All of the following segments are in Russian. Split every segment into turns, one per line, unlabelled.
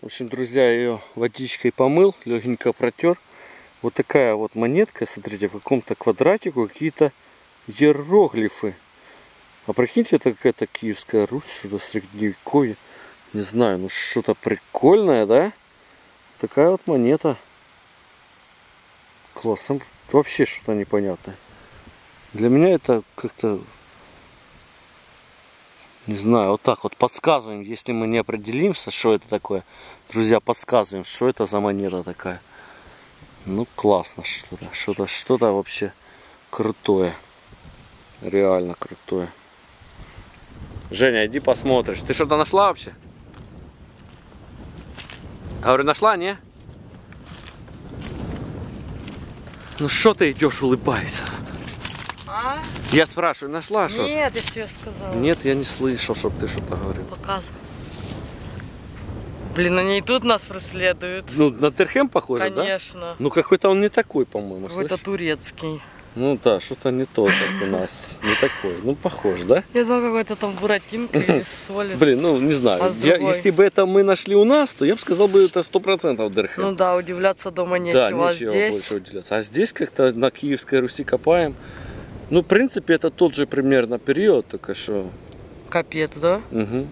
В общем, друзья, ее водичкой помыл, легенько протер. Вот такая вот монетка, смотрите, в каком-то квадратику какие-то иероглифы. А прикиньте, это какая-то Киевская Русь, что-то средневековье. Не знаю, ну что-то прикольное, да? Такая вот монета. Класс, там вообще что-то непонятное. Для меня это как-то, не знаю, вот так вот подсказываем, если мы не определимся, что это такое. Друзья, подсказываем, что это за монета такая. Ну, классно что-то, что-то, что-то вообще крутое. Реально крутое. Женя, иди посмотришь. Ты что-то нашла вообще? Говорю, нашла, не? Ну что ты идешь, улыбайся?
А?
Я спрашиваю, нашла что?
Нет, я тебе сказала.
Нет, я не слышал, чтобы ты что-то говорил.
Показывай. Блин, они и тут нас преследуют.
Ну, на Терхем похоже, да?
Конечно.
Ну, какой-то он не такой, по-моему,
Какой-то турецкий.
Ну да, что-то не то, как у нас. Не такой. Ну, похож, да?
Я думаю, какой-то там буратинка или соли.
Блин, ну, не знаю.
А
Я- если бы это мы нашли у нас, то я бы сказал бы, это 100% Дерхем.
Ну да, удивляться дома
да,
нечего. а
нечего
здесь
больше уделяться. А здесь как-то на Киевской Руси копаем. Ну, в принципе, это тот же примерно период, только что
капец, да?
Мгм.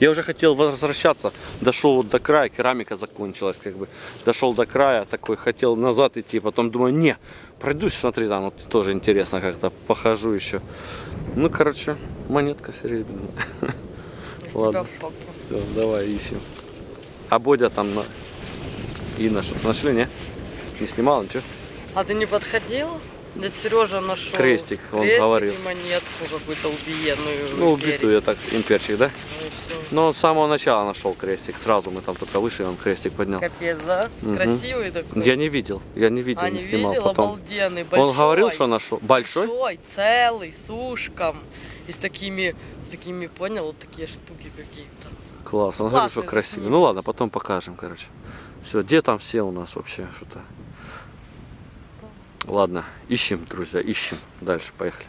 Я уже хотел возвращаться, дошел вот до края, керамика закончилась, как бы дошел до края, такой хотел назад идти, потом думаю, не, пройдусь, смотри, там вот тоже интересно как-то, похожу еще. Ну, короче, монетка серебряная.
Из
Ладно. Все, давай ищем. А Бодя там на... Инна что-то нашли, не? Не снимал ничего?
А ты не подходил? Дядя Сережа нашел
Крестик, он
крестик
говорил.
и монетку какую-то убиенную.
Ну, убитую я так, имперчик, да?
Ну и все.
Но с самого начала нашел крестик, сразу мы там только вышли, он крестик поднял.
Капец, да?
Мгм.
Красивый такой.
Я не видел, я не видел,
а,
не
не
снимал
видел?
потом.
Обалденный, большой.
Он говорил, что нашел. Большой?
Большой, целый, с ушком. И с такими, с такими, понял, вот такие штуки какие-то.
Класс, он
Ну,
говорит, что
классный
красивый. Ну ладно, потом покажем, короче. Все, где там все у нас вообще что-то? Ладно, ищем, друзья, ищем. Дальше, поехали.